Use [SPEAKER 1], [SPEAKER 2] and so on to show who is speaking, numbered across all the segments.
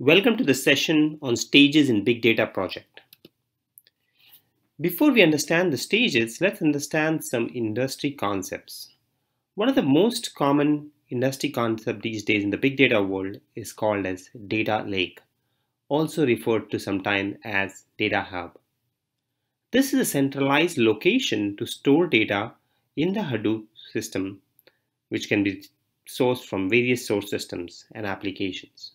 [SPEAKER 1] Welcome to the session on stages in Big Data project. Before we understand the stages, let's understand some industry concepts. One of the most common industry concept these days in the big data world is called as data lake, also referred to sometimes as data hub. This is a centralized location to store data in the Hadoop system, which can be sourced from various source systems and applications.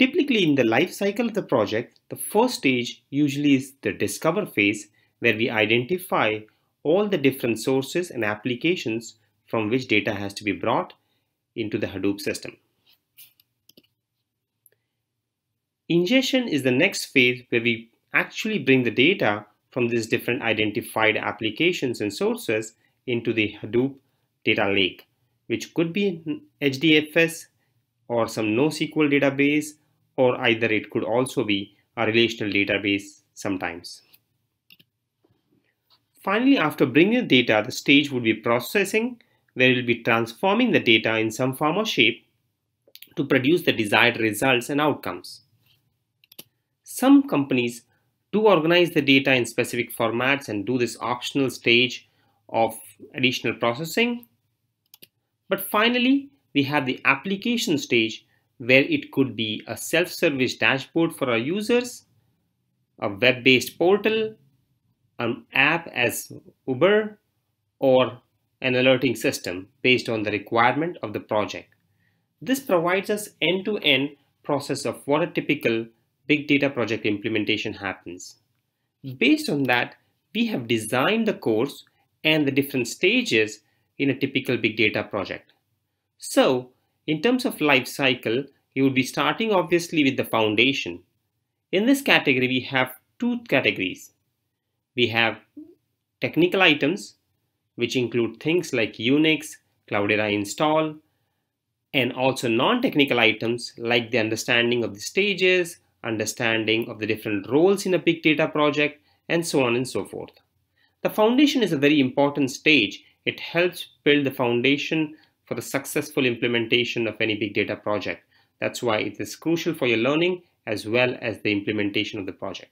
[SPEAKER 1] Typically in the life cycle of the project, the first stage usually is the discover phase where we identify all the different sources and applications from which data has to be brought into the Hadoop system. Ingestion is the next phase where we actually bring the data from these different identified applications and sources into the Hadoop data lake, which could be HDFS or some NoSQL database or either it could also be a relational database sometimes. Finally, after bringing the data, the stage would be processing, where it will be transforming the data in some form or shape to produce the desired results and outcomes. Some companies do organize the data in specific formats and do this optional stage of additional processing. But finally, we have the application stage where it could be a self-service dashboard for our users, a web-based portal, an app as Uber, or an alerting system based on the requirement of the project. This provides us end-to-end -end process of what a typical big data project implementation happens. Based on that, we have designed the course and the different stages in a typical big data project. So in terms of life cycle, you would be starting obviously with the foundation. In this category, we have two categories. We have technical items, which include things like Unix, Cloudera install, and also non-technical items like the understanding of the stages, understanding of the different roles in a big data project, and so on and so forth. The foundation is a very important stage. It helps build the foundation for the successful implementation of any big data project. That's why it is crucial for your learning as well as the implementation of the project.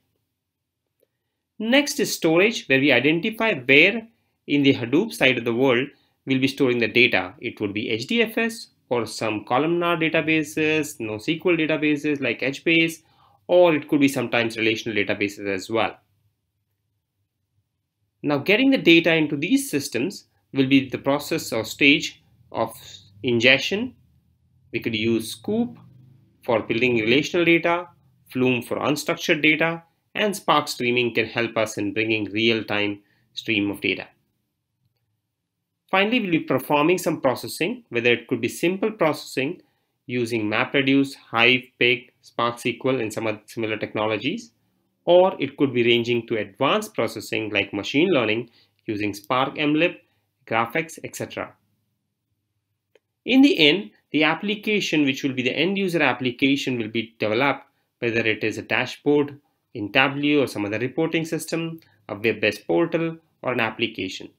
[SPEAKER 1] Next is storage, where we identify where in the Hadoop side of the world we'll be storing the data. It would be HDFS or some columnar databases, NoSQL databases like HBase, or it could be sometimes relational databases as well. Now getting the data into these systems will be the process or stage of ingestion. We could use Sqoop for building relational data, Flume for unstructured data, and Spark Streaming can help us in bringing real-time stream of data. Finally, we'll be performing some processing, whether it could be simple processing using MapReduce, Hive, Pig, Spark SQL, and some other similar technologies, or it could be ranging to advanced processing like machine learning using Spark MLlib, GraphX, etc. In the end, the application, which will be the end user application, will be developed whether it is a dashboard in Tableau or some other reporting system, a web-based portal, or an application.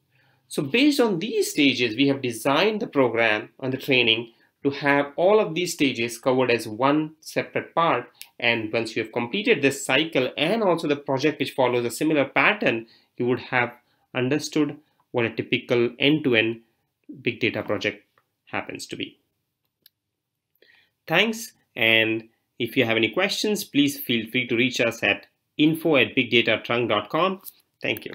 [SPEAKER 1] So based on these stages, we have designed the program and the training to have all of these stages covered as one separate part. And once you have completed this cycle and also the project which follows a similar pattern, you would have understood what a typical end-to-end -end big data project happens to be. Thanks. And if you have any questions, please feel free to reach us at info at bigdatatrunk.com. Thank you.